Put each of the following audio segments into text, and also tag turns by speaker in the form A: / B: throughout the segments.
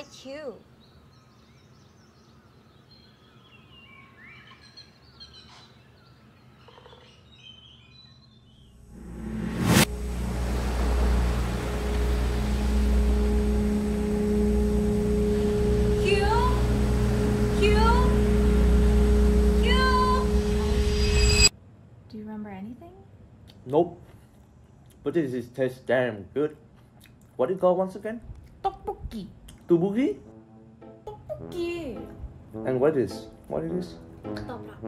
A: Do you remember anything?
B: Nope. But this is tastes damn good. What do you call once again?
A: Tteokbokki.
B: Tubugi?
A: Tteokbokki.
B: And what is? What it is?
A: Ketoprak.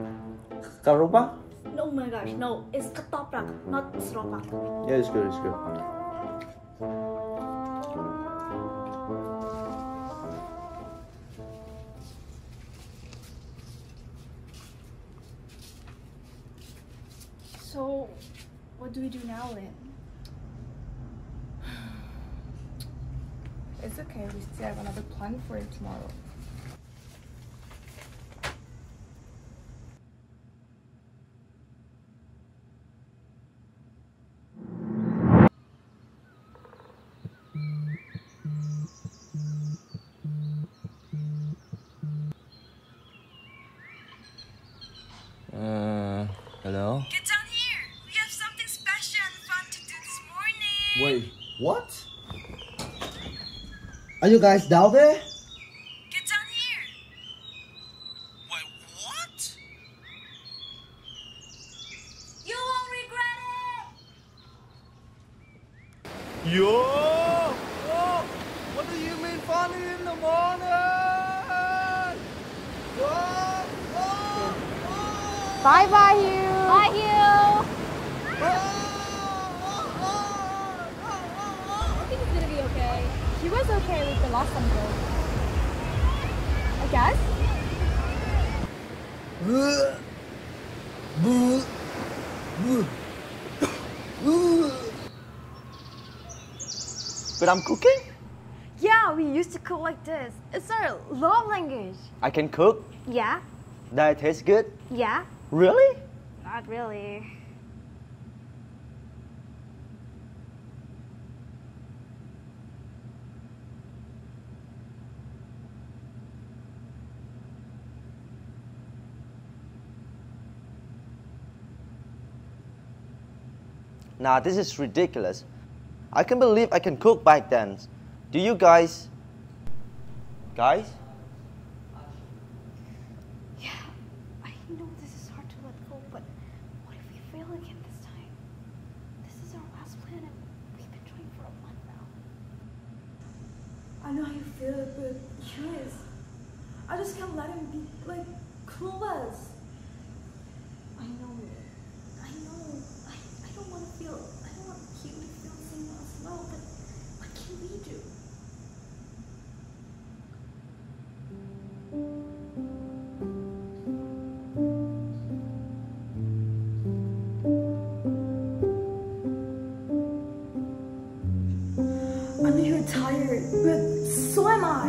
B: Karopa?
A: Oh my gosh, no, it's ketoprak, not seropak.
B: Yeah, it's good, it's good.
A: So, what do we do now then? It's okay, we still have another plan for it tomorrow.
B: Uh, hello?
C: Get down here! We have something special and fun to do this morning!
D: Wait, what? Are you guys down there?
C: Get down here! Wait, what?
E: You won't regret it!
D: Yo! Whoa! What do you mean funny in the morning? Whoa! Whoa! Whoa!
E: Bye bye, Hieu! Bye, Hieu!
A: I think it's gonna be okay. He was okay with the last time though. I guess?
F: But I'm cooking?
E: Yeah, we used to cook like this. It's our love language.
F: I can cook.
E: Yeah?
F: That tastes good.
E: Yeah?
F: Really?
E: Not really.
F: Nah, this is ridiculous. I can't believe I can cook back then. Do you guys? Guys?
E: Yeah, I know this is hard to let go, but what if we fail again this time? This is our last plan and we've been trying for a month now.
G: I know how you feel, but guys, I just can't let him be like clueless.
E: I know. I.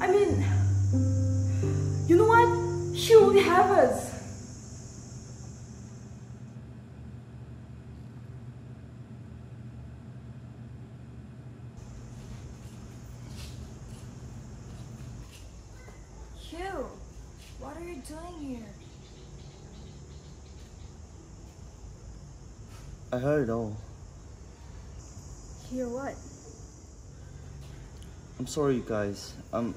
E: I
G: mean, you know what? He will have us.
A: Hieu, what are you doing here?
F: I heard it all.
A: Hear what?
F: I'm sorry, you guys. Um,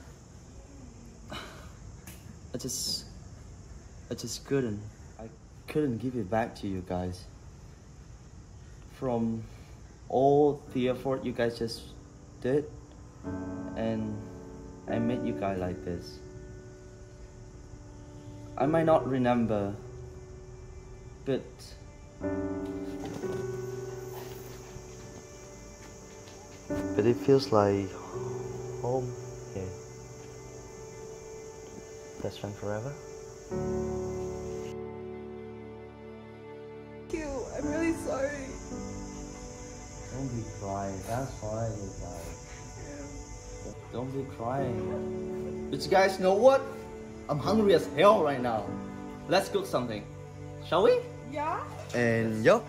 F: I just, I just couldn't. I couldn't give it back to you guys. From all the effort you guys just did, and I met you guys like this. I might not remember, but but it feels like home yeah. Best friend forever.
G: Hieu, I'm really sorry.
F: Don't be crying. That's fine, you guys. Don't be crying. But you guys know what? I'm hungry as hell right now. Let's cook something. Shall we?
G: Yeah?
F: And yup,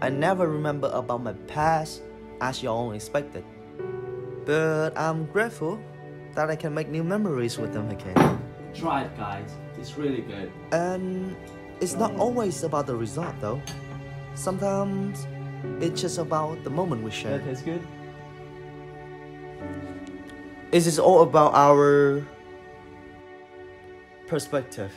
F: I never remember about my past as you all expected. But I'm grateful that I can make new memories with them again.
H: Try it, guys. It's really good.
F: And it's not always about the result, though. Sometimes it's just about the moment we share.
H: That tastes good.
F: It is all about our perspective.